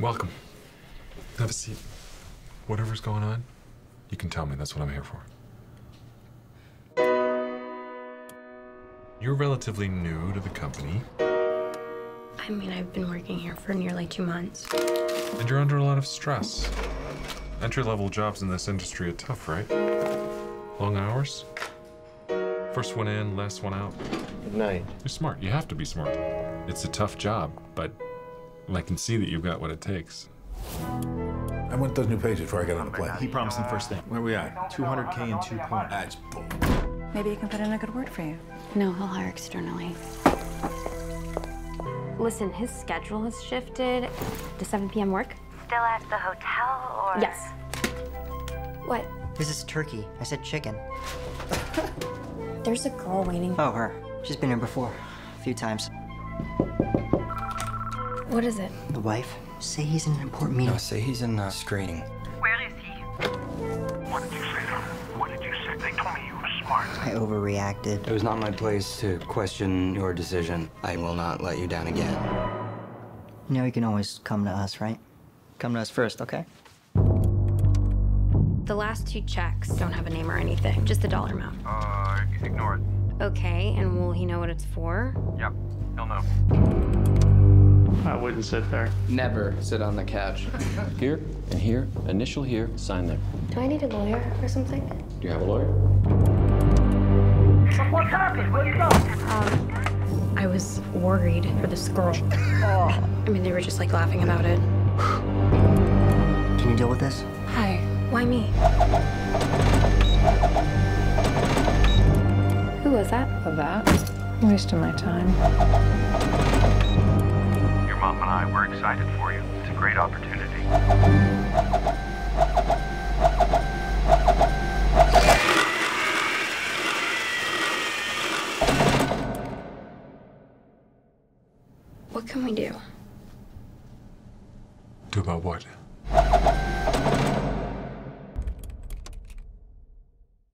Welcome. Have a seat. Whatever's going on, you can tell me. That's what I'm here for. You're relatively new to the company, I mean, I've been working here for nearly two months. and you're under a lot of stress. Entry level jobs in this industry are tough, right? Long hours? First one in, last one out. Good night. You're smart. You have to be smart. It's a tough job, but I can see that you've got what it takes. I want those new pages before I get on the plane. He promised them first thing. Where are we at? 200K and two points. That's bull. Maybe you can put in a good word for you. No, he'll hire externally. Listen, his schedule has shifted to 7 p.m. work. Still at the hotel or? Yes. What? This is turkey. I said chicken. There's a girl waiting. Oh, her. She's been here before. A few times. What is it? The wife? Say he's in an important meeting. No, say he's in a screening. Where is he? What did you say to them? What did you say? They told me you were smart. I overreacted. It was not my place to question your decision. I will not let you down again. You know you can always come to us, right? Come to us first, okay? The last two checks don't have a name or anything, just the dollar amount. Uh, ignore it. Okay, and will he know what it's for? Yep, he'll know. I wouldn't sit there. Never sit on the couch. here and here, initial here, sign there. Do I need a lawyer or something? Do you have a lawyer? What happened? Where'd you go? Um, I was worried for this girl. I mean, they were just like laughing about it. Can you deal with this? Hi, why me? Who was that? That? Wasting my time. Your mom and I were excited for you. It's a great opportunity. What can we do? Do about what?